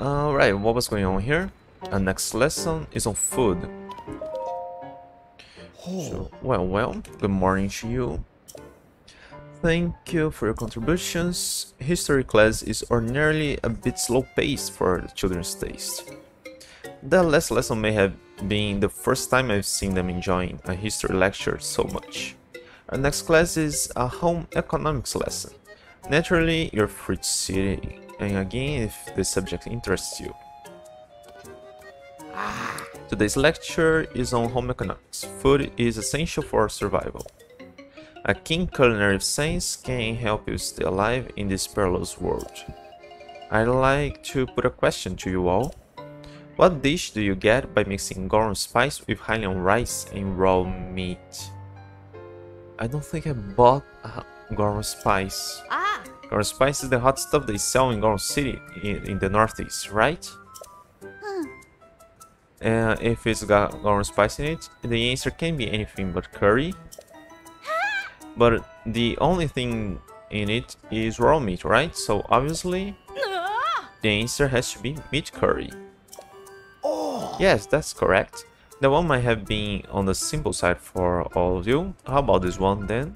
Alright, what was going on here? Our next lesson is on food. So, oh. well, well, good morning to you. Thank you for your contributions. History class is ordinarily a bit slow paced for children's taste. The last lesson may have been the first time I've seen them enjoying a history lecture so much. Our next class is a home economics lesson. Naturally, you're free to sit and again if the subject interests you. Today's lecture is on home economics. Food is essential for survival. A keen culinary sense can help you stay alive in this perilous world. I'd like to put a question to you all. What dish do you get by mixing Goron spice with Hylian rice and raw meat? I don't think I bought Goron spice. Ah, Goron spice is the hot stuff they sell in Goron City in, in the northeast, right? Uh, if it's got Goron spice in it, the answer can be anything but curry. But the only thing in it is raw meat, right? So obviously, the answer has to be meat curry. Yes, that's correct. That one might have been on the simple side for all of you. How about this one then?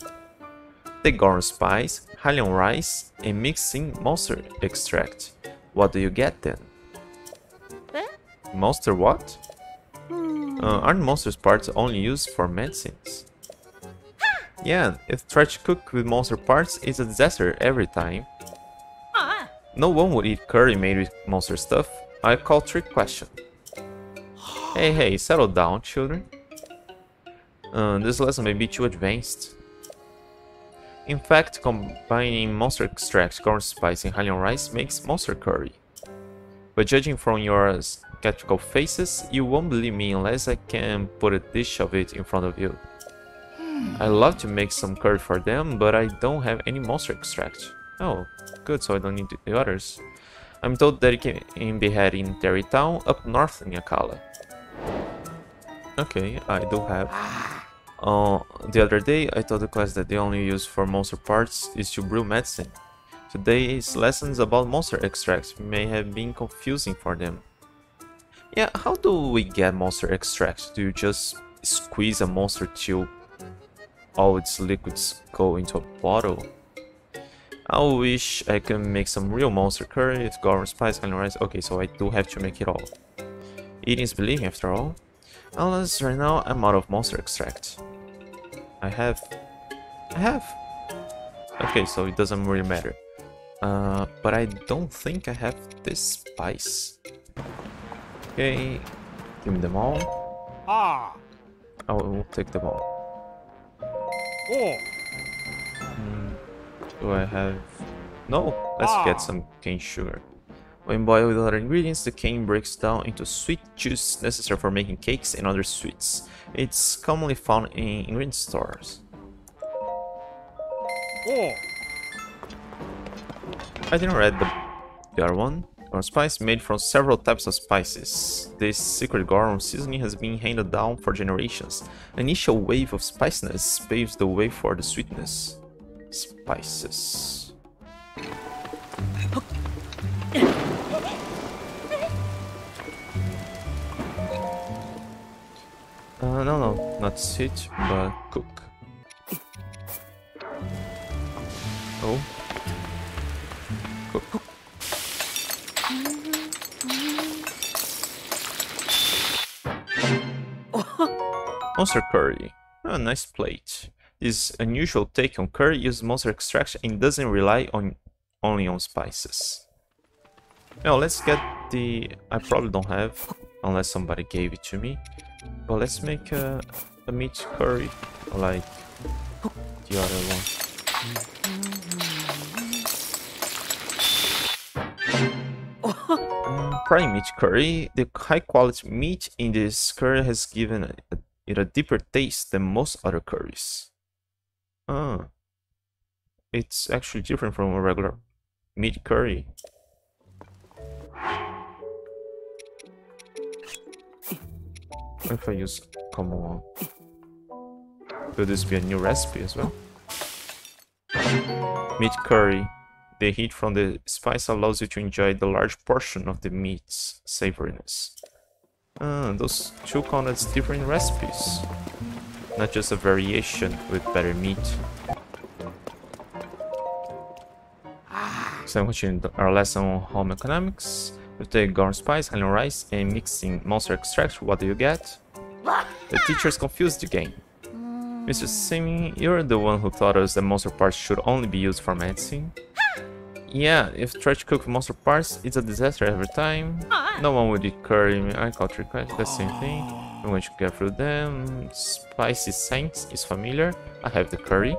The Goron spice, Hylian rice, and mix in monster extract. What do you get then? Monster what? Uh, aren't monsters parts only used for medicines? Yeah, if try to cook with monster parts, it's a disaster every time. Ah, No one would eat curry made with monster stuff. I call trick question. Hey, hey, settle down, children. Uh, this lesson may be too advanced. In fact, combining monster extract, Goron spice, and Hylian rice makes monster curry. But judging from your skeptical faces, you won't believe me unless I can put a dish of it in front of you. Hmm. I love to make some curry for them, but I don't have any monster extract. Oh, good, so I don't need the others. I'm told that it can be had in Tarrey Town, up north in Akkala. Okay, I do have. Ah. Uh, the other day, I told the class that the only use for monster parts is to brew medicine. Today's lessons about monster extracts may have been confusing for them. Yeah, how do we get monster extracts? Do you just squeeze a monster till all its liquids go into a bottle? I wish I could make some real monster curry with Goron spice and rice. Okay, so I do have to make it all. Eating is believing after all. Unless right now I'm out of monster extract. I have... I have... Okay, so it doesn't really matter. Uh, but I don't think I have this spice. Okay, give me them all. Ah. I will take them all. Oh. Hmm, do I have... No, let's get some cane sugar. When boiled with other ingredients, the cane breaks down into sweet juice necessary for making cakes and other sweets. It's commonly found in ingredient stores. Oh. I didn't read the, the other one. Goron spice made from several types of spices. This secret Goron seasoning has been handed down for generations. An initial wave of spiciness paves the way for the sweetness. Spices. Uh, no, no, not sit, but cook. Oh. Cook. Monster curry. A nice plate. This unusual take on curry uses monster extraction and doesn't rely on only on spices. Now let's get the... I probably don't have, unless somebody gave it to me. But let's make a, a meat curry, like the other one. Mm, Prime meat curry. The high quality meat in this curry has given it a, it a deeper taste than most other curries. Ah, it's actually different from a regular meat curry. What if I use common? Will this be a new recipe as well? Meat curry. The heat from the spice allows you to enjoy the large portion of the meat's savoriness. Ah, those two as different recipes, not just a variation with better meat. So I'm continuing our lesson on home economics. With the Goron spice, Hylian rice, and mixing monster extract, what do you get? The teachers confused game. Mr. Simi, you're the one who taught us that monster parts should only be used for medicine. Yeah, if to cook monster parts, it's a disaster every time. No one would eat curry. I got request the same thing. I'm going to get through them. Spicy Saints is familiar. I have the curry.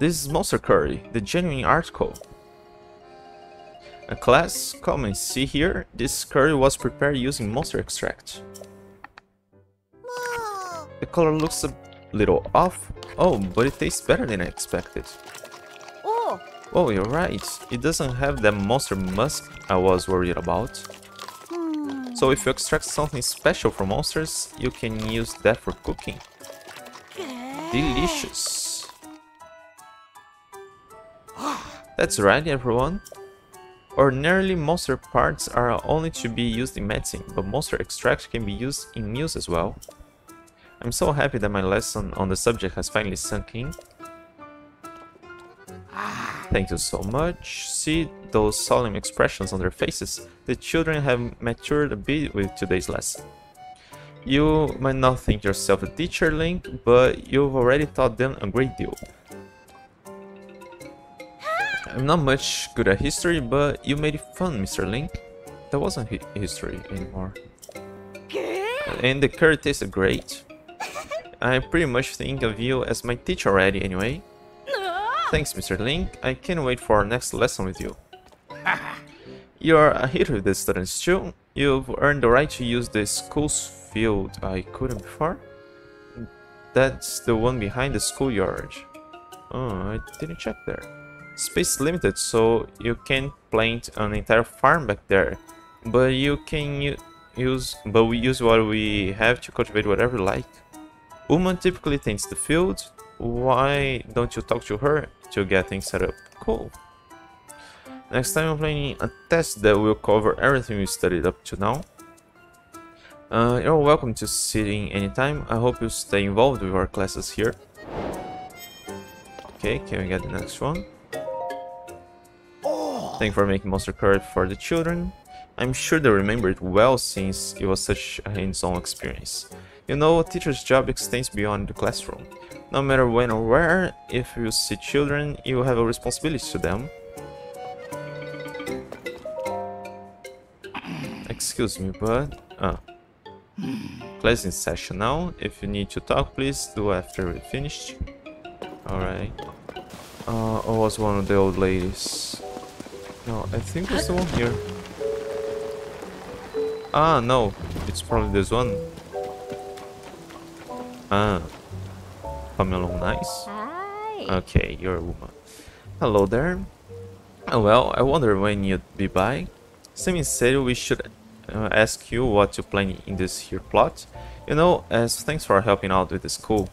This is Monster Curry, the genuine article. A class, come and see here. This curry was prepared using monster extract. The color looks a little off. Oh, but it tastes better than I expected. Oh, Oh, you're right. It doesn't have that monster musk I was worried about. Hmm. So if you extract something special from monsters, you can use that for cooking. Delicious. That's right, everyone. Ordinarily, monster parts are only to be used in medicine, but monster extract can be used in meals as well. I'm so happy that my lesson on the subject has finally sunk in. Thank you so much. See those solemn expressions on their faces. The children have matured a bit with today's lesson. You might not think yourself a teacher, Link, but you've already taught them a great deal. I'm not much good at history, but you made it fun, Mr. Link. That wasn't hi history anymore. And the curry tasted great. I pretty much think of you as my teacher already anyway. Thanks, Mr. Link. I can't wait for our next lesson with you. You're a hit with the students too. You've earned the right to use the school's field I couldn't before. That's the one behind the schoolyard. Oh, I didn't check there. Space limited, so you can't plant an entire farm back there. But you can use, but we use what we have to cultivate whatever we like. Woman typically tends the field. Why don't you talk to her to get things set up? Cool. Next time I'm planning a test that will cover everything we studied up to now. Uh, you're welcome to sit in anytime. I hope you stay involved with our classes here. Okay, can we get the next one? Thank for making Monster Curry for the children. I'm sure they remember it well since it was such a hands-on experience. You know, a teacher's job extends beyond the classroom. No matter when or where, if you see children, you have a responsibility to them. Excuse me, but... Uh, class in session now. If you need to talk, please do after we finished. Alright. Uh, I was one of the old ladies. No, I think there's the one here. Ah, no. It's probably this one. Ah. Pamela nice. hi. Okay, you're a woman. Hello there. Oh, well, I wonder when you'd be by. Sammy said we should uh, ask you what you plan in this here plot. You know, as thanks for helping out with the school.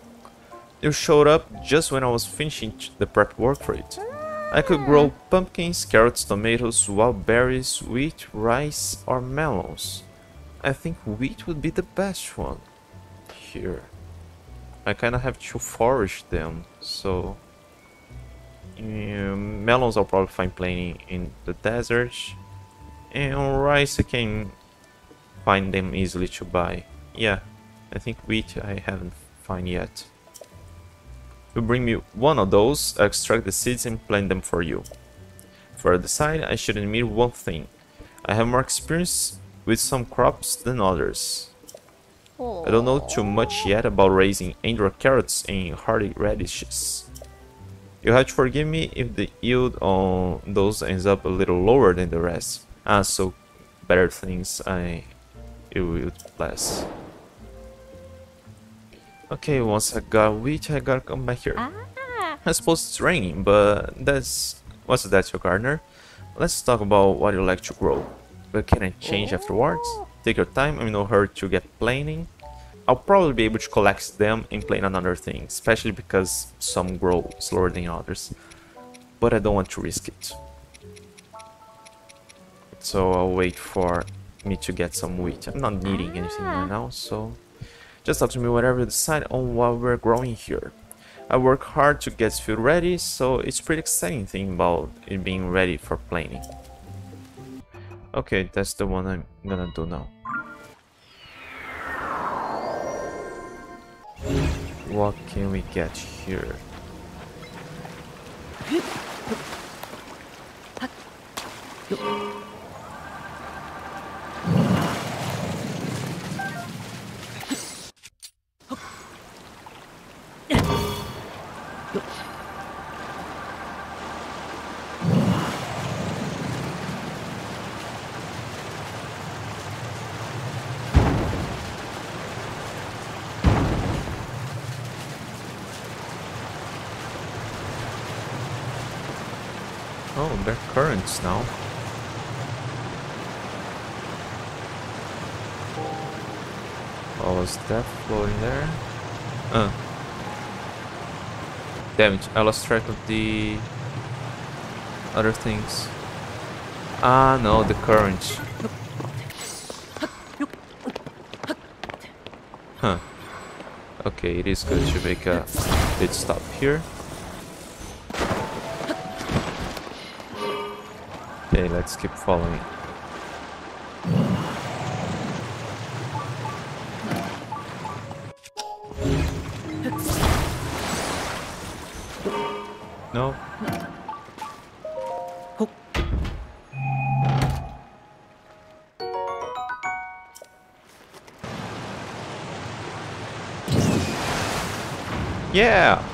You showed up just when I was finishing the prep work for it. I could grow pumpkins, carrots, tomatoes, wild berries, wheat, rice, or melons. I think wheat would be the best one. Here. I kinda have to forage them, so... Yeah, melons I'll probably find plenty in the desert. And rice I can find them easily to buy. Yeah, I think wheat I haven't found yet. You bring me one of those, I extract the seeds and plant them for you. For the side, I should admit one thing. I have more experience with some crops than others. I don't know too much yet about raising Endura carrots and hardy radishes. You have to forgive me if the yield on those ends up a little lower than the rest. Ah, so better things I it will less. Okay, once I got wheat, I gotta come back here. Ah, I suppose it's raining, but that's what's that, your gardener? Let's talk about what you like to grow. But can I change afterwards? Take your time, I'm in no hurry to get planning. I'll probably be able to collect them and play another thing, especially because some grow slower than others. But I don't want to risk it. So I'll wait for me to get some wheat. I'm not needing anything right now, so just talk to me whenever you decide on what we're growing here. I work hard to get field ready, so it's pretty exciting thing about it being ready for planting. Okay, that's the one I'm gonna do now. What can we get here? Oh, currents now. What was that floating there? Uh. Damn it, I lost track of the other things. Ah, no, the current. Huh. Okay, it is good to make a pit stop here. Let's keep following. No. Yeah.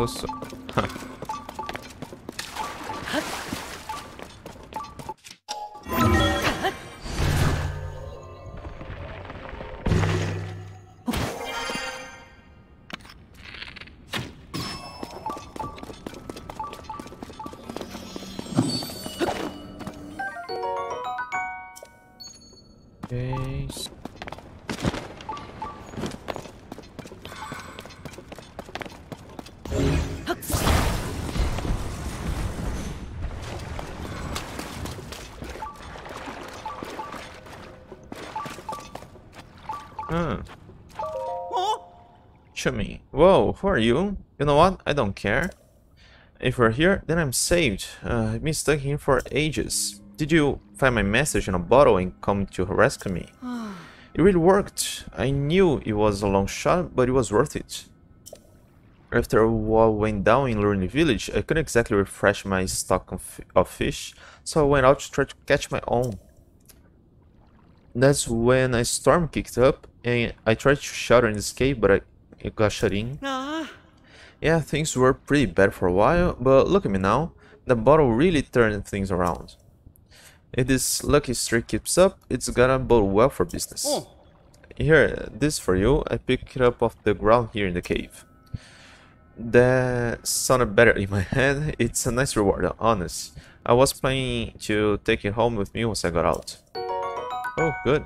Oh, there's also... Chummy. Whoa, who are you? You know what? I don't care. If we're here, then I'm saved. Uh, I've been stuck here for ages. Did you find my message in a bottle and come to rescue me? It really worked. I knew it was a long shot, but it was worth it. After what went down in Lurelin Village, I couldn't exactly refresh my stock of fish, so I went out to try to catch my own. That's when a storm kicked up, and I tried to shelter and escape, but I it got shut in. Yeah, things were pretty bad for a while, but look at me now. The bottle really turned things around. If this lucky streak keeps up, it's gonna bode well for business. Here, this for you. I picked it up off the ground here in the cave. That sounded better in my head. It's a nice reward, honest. I was planning to take it home with me once I got out. Oh, good.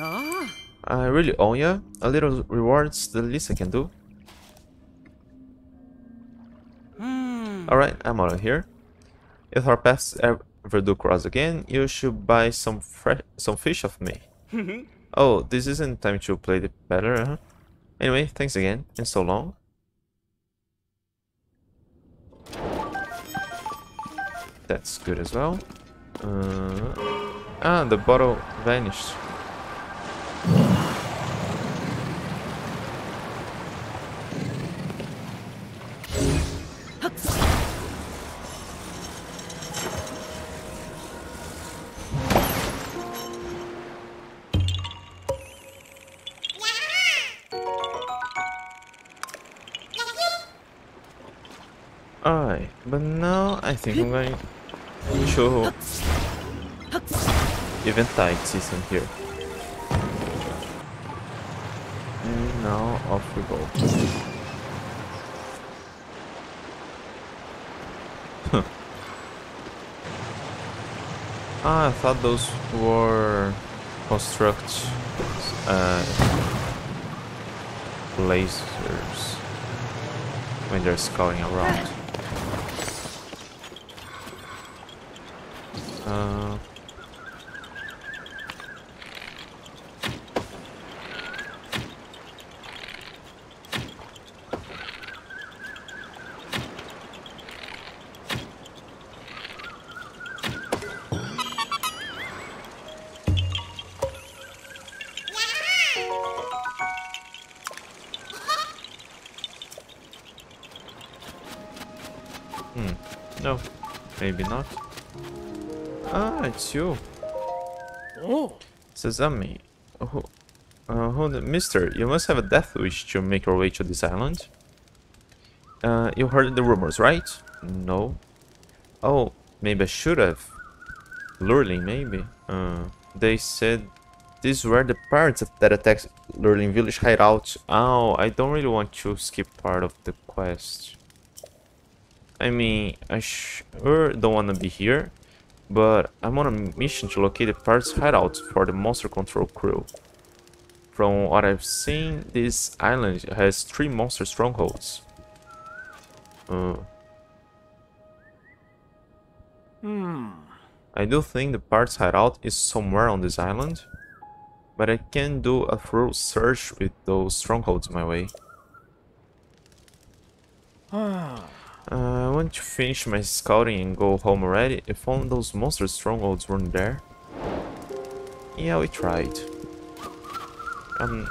Ah, I really owe ya. A little reward's the least I can do. hmm. Alright, I'm out of here. If our paths ever do cross again, you should buy some fresh some fish of me. oh, this isn't time to play the better, huh? Anyway, thanks again, and so long. That's good as well. Uh, ah, the bottle vanished. Think I'm going to eventide system here. And now off we go. Huh. ah, I thought those were construct uh, lasers when they're scouting around. Uh, hmm. No, maybe not. It's you. Oh. Sazami. Who, uh, who the, Mister, you must have a death wish to make your way to this island. Uh, you heard the rumors, right? No. Oh, maybe I should have. Lurelin, maybe. Uh, they said these were the pirates that attacked Lurelin village hideout. Oh, I don't really want to skip part of the quest. I mean, I sure don't want to be here, but I'm on a mission to locate the pirates hideout for the monster control crew. From what I've seen, this island has three monster strongholds. Uh, Hmm. I do think the pirates hideout is somewhere on this island, but I can do a thorough search with those strongholds my way. Ah. Uh, I want to finish my scouting and go home already. If only those monster strongholds weren't there. Yeah, we tried. Um,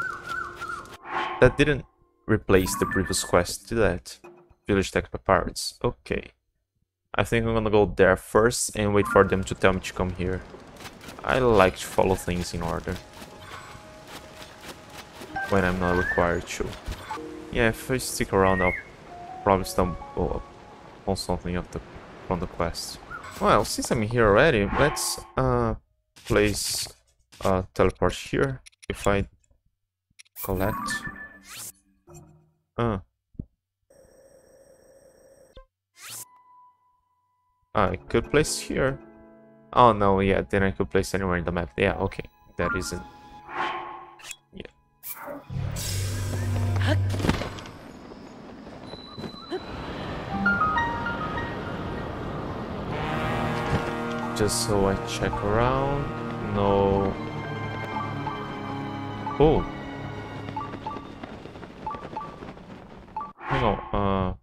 that didn't replace the previous quest, did that? Village attacked by pirates. Okay. I think I'm gonna go there first and wait for them to tell me to come here. I like to follow things in order. When I'm not required to. Yeah, if I stick around, I'll probably stumble upon something of the, from the quest. Well, since I'm here already, let's uh, place a teleport here. If I collect... Uh, I could place here. Oh no, yeah, then I could place anywhere in the map. Yeah, okay. That isn't... Yeah. Just so I check around. No... Oh! Hang on, uh...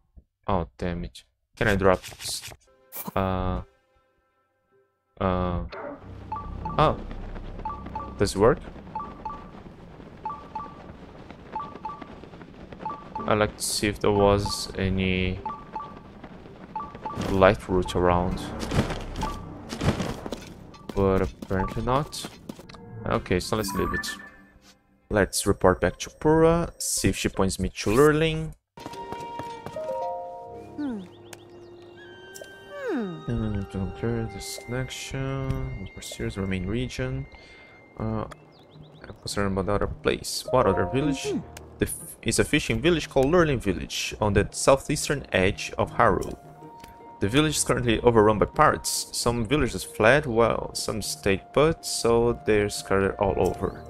Oh, damn it. Can I drop this? Uh... Uh... Oh. Does it work? I'd like to see if there was any light route around. But apparently not. Okay, so let's leave it. Let's report back to Purah, see if she points me to Lurelin. Hmm. Hmm. And to compare this connection, pursues the main region. Uh, I'm concerned about the other place. What other village? Is a fishing village called Lurelin Village on the southeastern edge of Hyrule. The village is currently overrun by pirates. Some villagers fled while some stayed put, so they're scattered all over.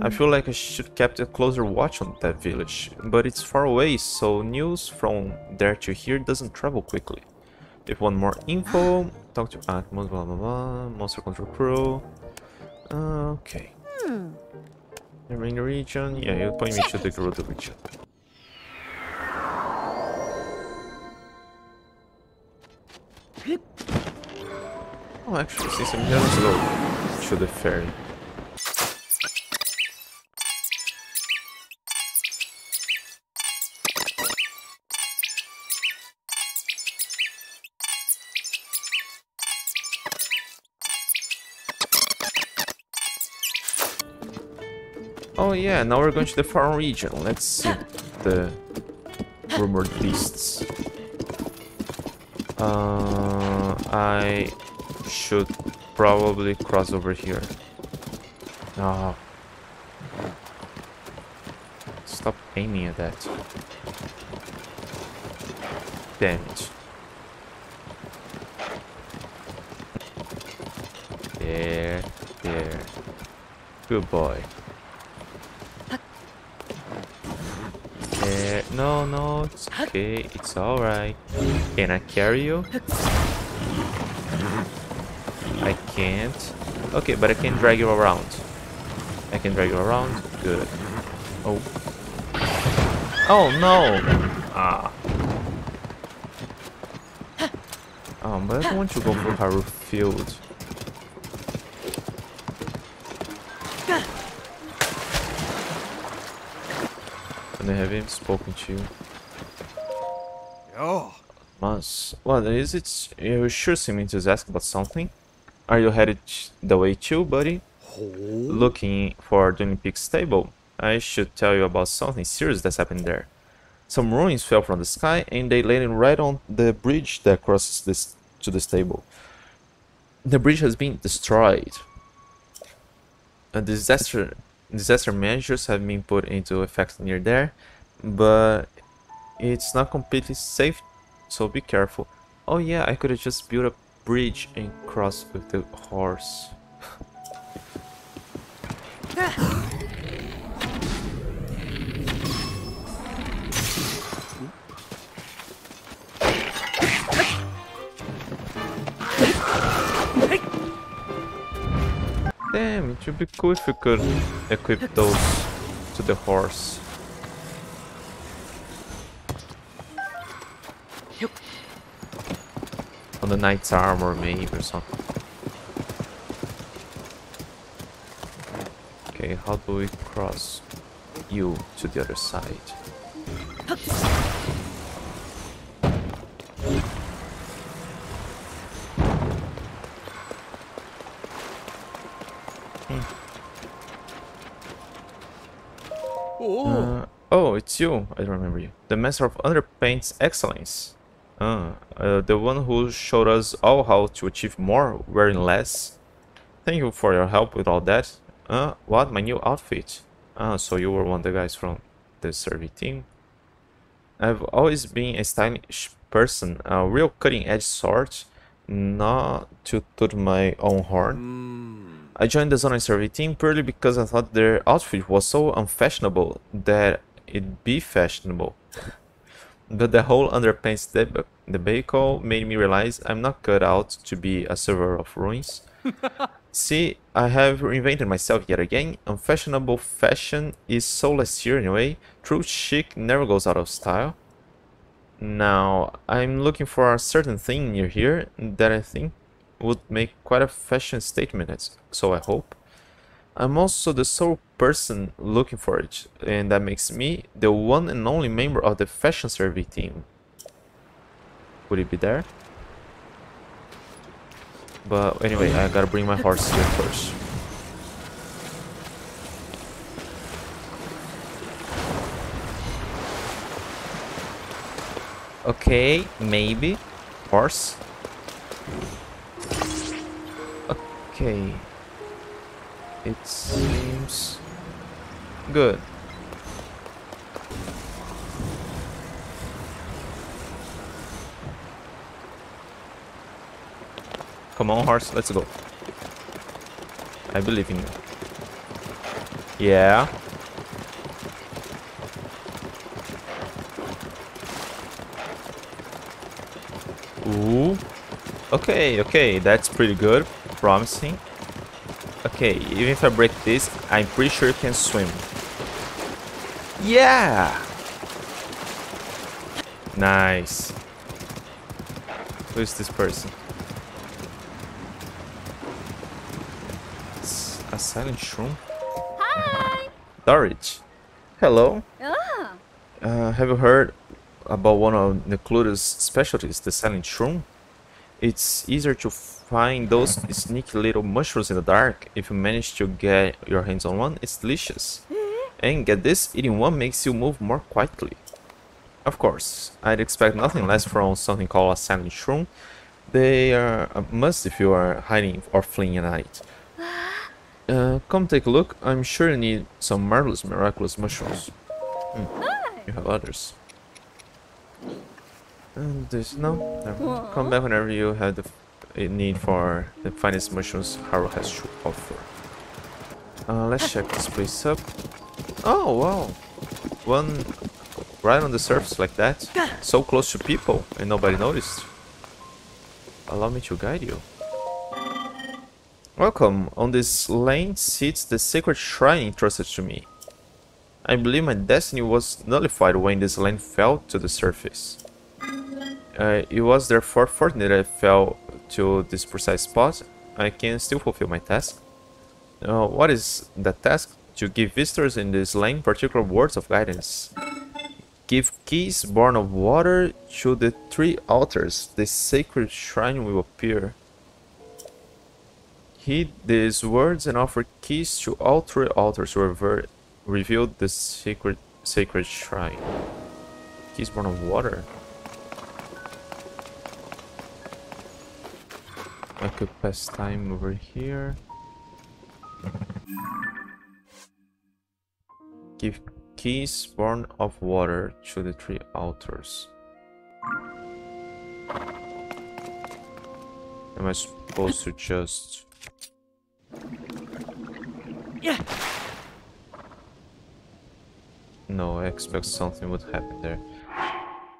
I feel like I should kept a closer watch on that village, but it's far away, so news from there to here doesn't travel quickly. If you want more info, talk to Atmos, blah blah blah, monster control crew. Uh, okay. Hmm. The main region, yeah, you point me to the Gerudo region. Oh, actually, since I'm here, let's go to the ferry. Oh yeah, now we're going to the Faron region. Let's see the rumored beasts. Uh, I should probably cross over here. Oh. Stop aiming at that. Damn it. There, there. Good boy. There. No, no, it's okay. It's alright. Can I carry you? I can't. Okay, but I can drag you around. I can drag you around. Good. Oh. Oh no! Ah. Um, but I don't want to go for Haru Field. Haven't spoken to you. Oh. Mas, what is it? You sure seem enthusiastic about something. Are you headed the way too, buddy? Looking for the Olympic stable. I should tell you about something serious that's happened there. Some ruins fell from the sky and they landed right on the bridge that crosses this to the stable. The bridge has been destroyed. A disaster disaster measures have been put into effect near there, but it's not completely safe, so be careful. Oh yeah, I could have just built a bridge and crossed with the horse. Damn, it would be cool if we could equip those to the horse. On the knight's armor, maybe, or something. Okay, how do we cross you to the other side? It's you. I remember you. The master of underpaint's excellence. Uh, uh, the one who showed us all how to achieve more wearing less. Thank you for your help with all that. Uh, what? My new outfit. Ah, so you were one of the guys from the survey team. I've always been a stylish person, a real cutting-edge sort, not to toot my own horn. Hmm. I joined the Zonai survey team purely because I thought their outfit was so unfashionable that it'd be fashionable. but the whole underpants deb- debacle made me realize I'm not cut out to be a server of ruins. See, I have reinvented myself yet again. Unfashionable fashion is so last year anyway. True chic never goes out of style. Now, I'm looking for a certain thing near here that I think would make quite a fashion statement, so I hope. I'm also the sole person looking for it, and that makes me the one and only member of the fashion survey team. Would it be there? But anyway, I gotta bring my horse here first. Okay, maybe. Horse. Okay. It seems good. Come on, horse, let's go. I believe in you. Yeah. Ooh. Okay, okay, that's pretty good. Promising. Okay, even if I break this, I'm pretty sure you can swim. Yeah! Nice. Who is this person? It's a silent shroom? Hi. Dorrit. Hello. Ah. Uh, have you heard about one of Necluda's specialties, the silent shroom? It's easier to find those sneaky little mushrooms in the dark. If you manage to get your hands on one, it's delicious. And get this, eating one makes you move more quietly. Of course, I'd expect nothing less from something called a silent shroom. They are a must if you are hiding or fleeing at night. Uh, come take a look. I'm sure you need some marvelous, miraculous mushrooms. Hmm. You have others. And this no. Come back whenever you have the need for the finest mushrooms Haru has to offer. Uh, let's check this place up. Oh wow, one right on the surface like that, so close to people and nobody noticed. Allow me to guide you. Welcome. On this lane sits the sacred shrine entrusted to me. I believe my destiny was nullified when this land fell to the surface. Uh, it was therefore fortunate I fell to this precise spot. I can still fulfill my task. Uh, what is that task? To give visitors in this lane particular words of guidance. Give keys born of water to the three altars. The sacred shrine will appear. Heed these words and offer keys to all three altars to reveal the sacred sacred shrine. Keys born of water. I could pass time over here. Give keys born of water to the three altars. Am I supposed to just... Yeah. No, I expect something would happen there.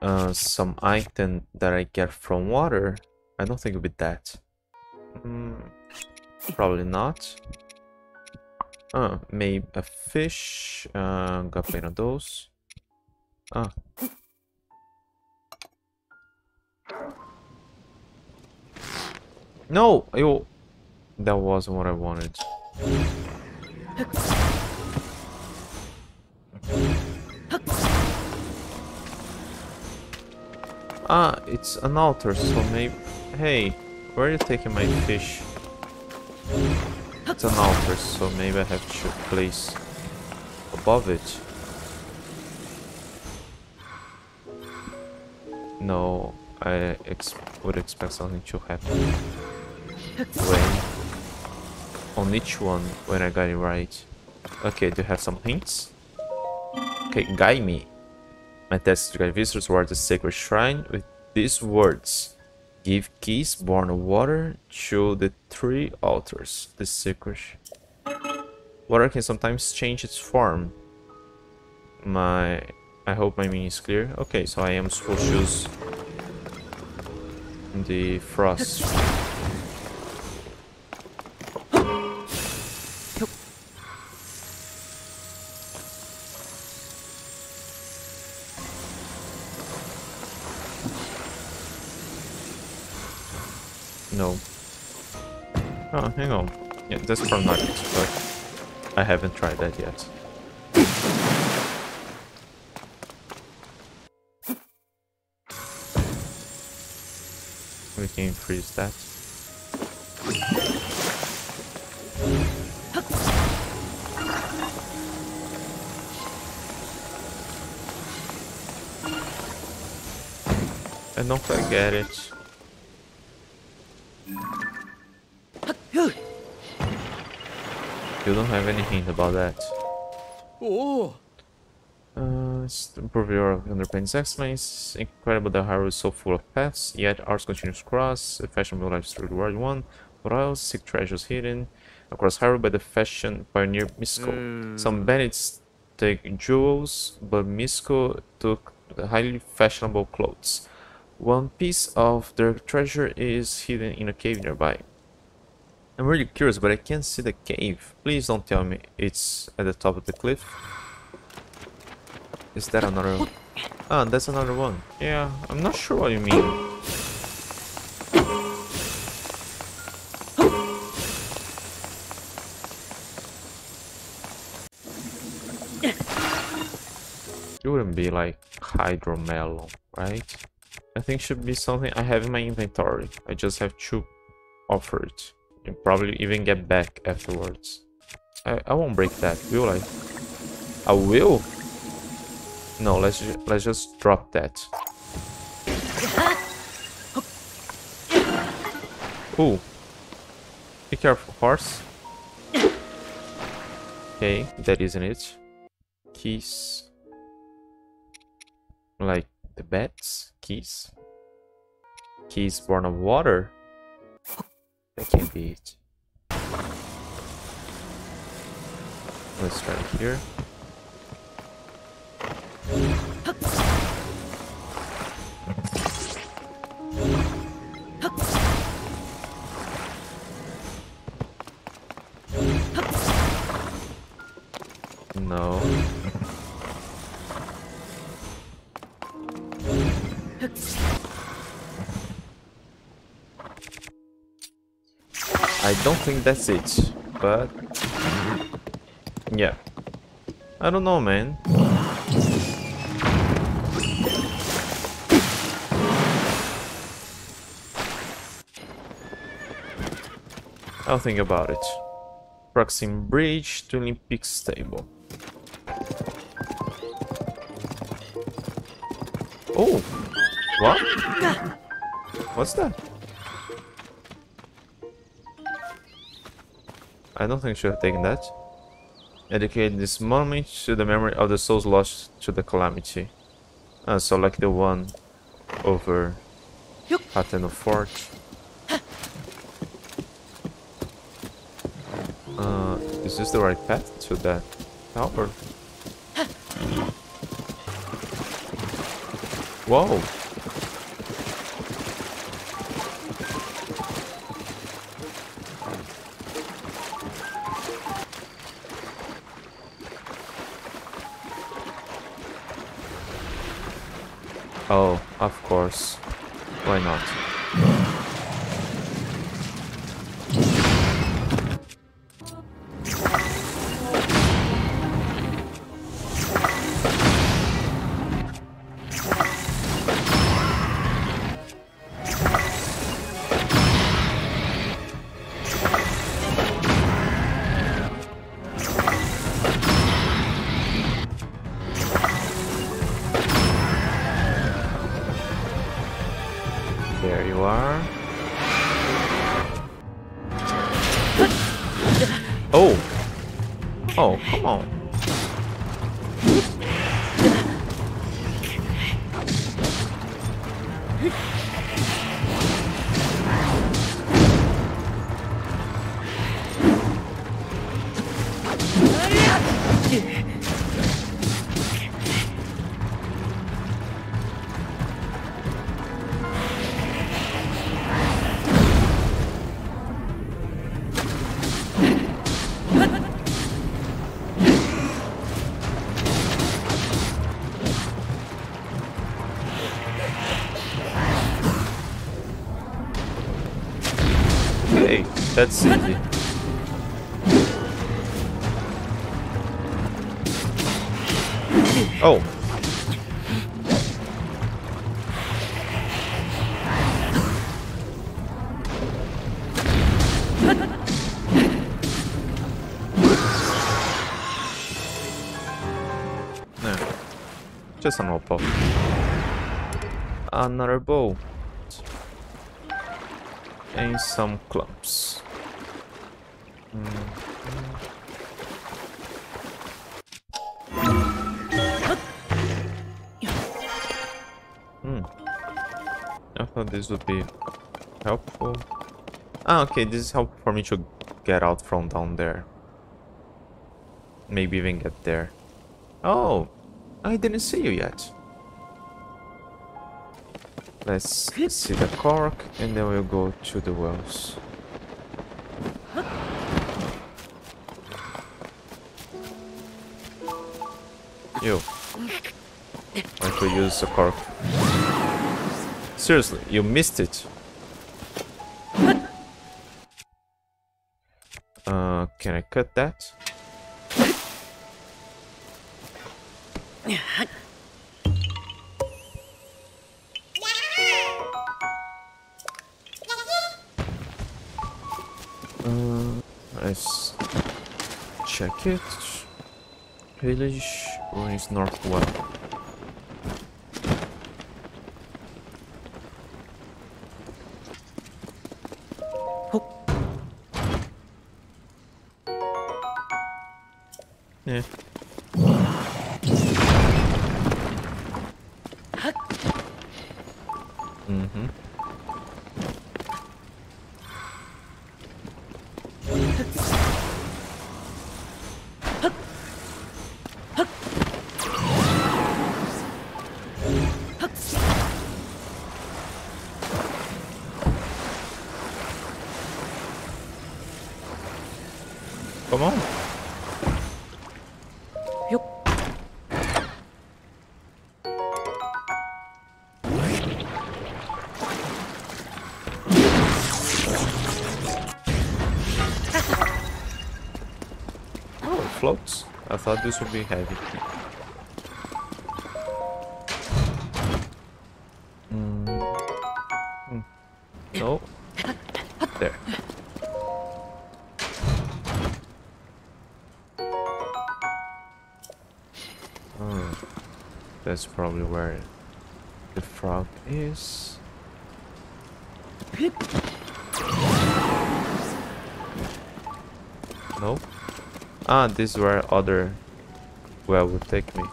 Uh, some item that I get from water? I don't think it would be that. Mm, probably not. Uh, maybe a fish. Uh, got plenty of those. Ah. No! Ew. That wasn't what I wanted. Ah, it's an altar, so maybe... Hey, where are you taking my fish? It's an altar, so maybe I have to place above it. No, I ex would expect something to happen. When? On each one, when I got it right. Okay, do you have some hints? Okay, guide me. My task is to guide visitors toward the sacred shrine with these words. Give keys born of water to the three altars. The secret. water can sometimes change its form. My, I hope my meaning is clear. Okay, so I am supposed to use the frost. Oh, hang on. Yeah, that's from Nuggets, but I haven't tried that yet. We can freeze that. I don't quite get it. You don't have any hint about that. Oh, Uh, improve your underpaint's excellence. Incredible that Haru is so full of paths, yet ours continues cross. A fashionable life through the world one. What else? Seek treasures hidden. Across Haru by the fashion pioneer Misko. Some bandits take jewels, but Misko took the highly fashionable clothes. One piece of their treasure is hidden in a cave nearby. I'm really curious, but I can't see the cave. Please don't tell me it's at the top of the cliff. Is that another... One? Ah, that's another one. Yeah, I'm not sure what you mean. It wouldn't be like hydromelon, right? I think should be something I have in my inventory. I just have to offer it. And probably even get back afterwards. I, I won't break that, will I? I will? No, let's ju let's just drop that. Ooh. Be careful, horse. Okay, that isn't it. Keys. Like the bats? Keys? Keys born of water? That can't be it. Let's try here. No. I don't think that's it, but yeah. I don't know, man. I'll think about it. Proxim Bridge to Olympic Stable. Oh! What? What's that? I don't think I should have taken that. Dedicate this monument to the memory of the souls lost to the calamity. Uh, so like the one over Hateno Fort. Uh, is this the right path to that tower? Whoa! Oh, come on. That's easy. Oh. No. Just an opal. Another bow. And some clumps. Hmm. I thought this would be helpful. Ah, okay, this is helpful for me to get out from down there. Maybe even get there. Oh, I didn't see you yet. Let's see the Korok and then we'll go to the wells. You. Want to use the Korok? Seriously, you missed it. Uh, can I cut that? Uh, let's check it. Village ruins north well. Thought this would be heavy. Mm. Mm. No. There. Oh, that's probably where the frog is. Nope. Ah, this is where other well would take me.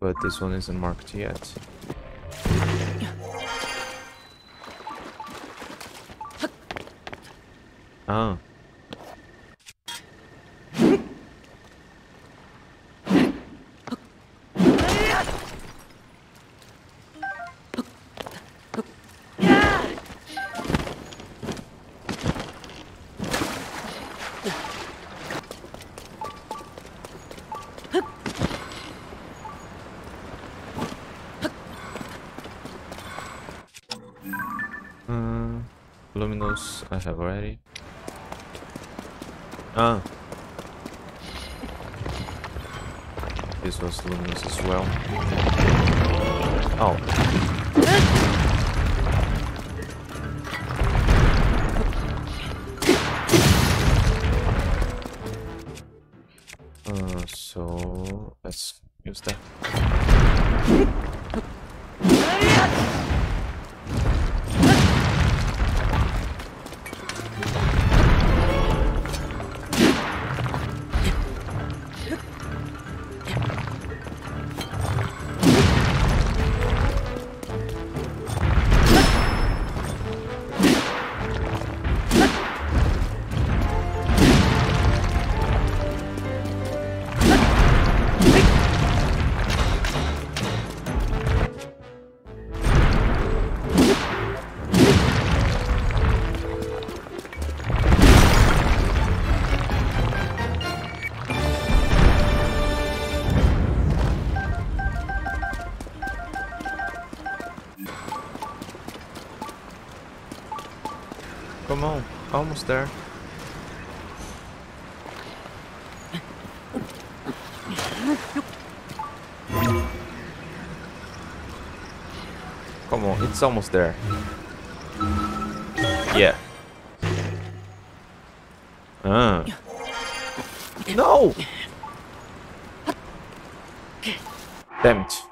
But this one isn't marked yet. Ah. Ah. Almost there. Come on, it's almost there. Yeah. Ah. No! Damn it.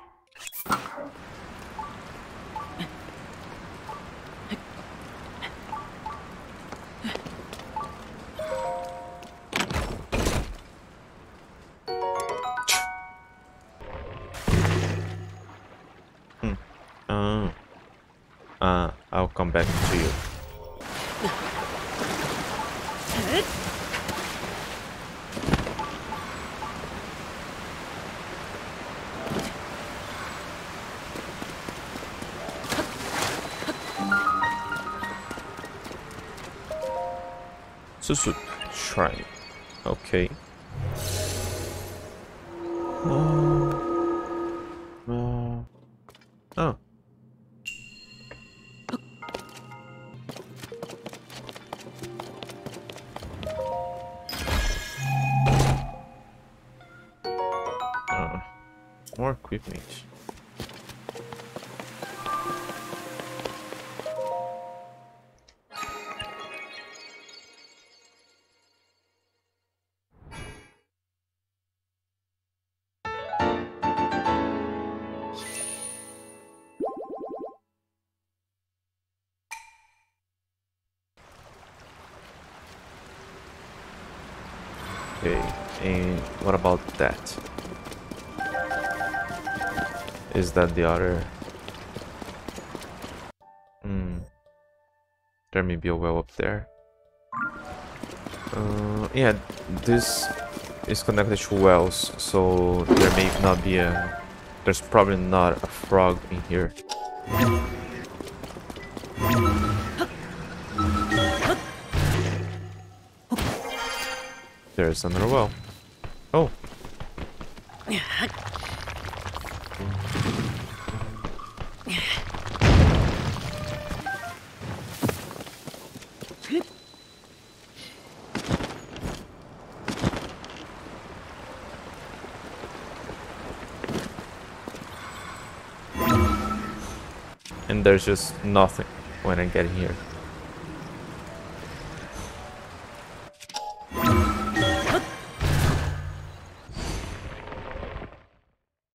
Susub Shrine. Okay. Okay, and what about that? Is that the other? Hmm. There may be a well up there. Uh, yeah, this is connected to wells, so there may not be a... There's probably not a frog in here. There's another well. Oh. And there's just nothing when I get here.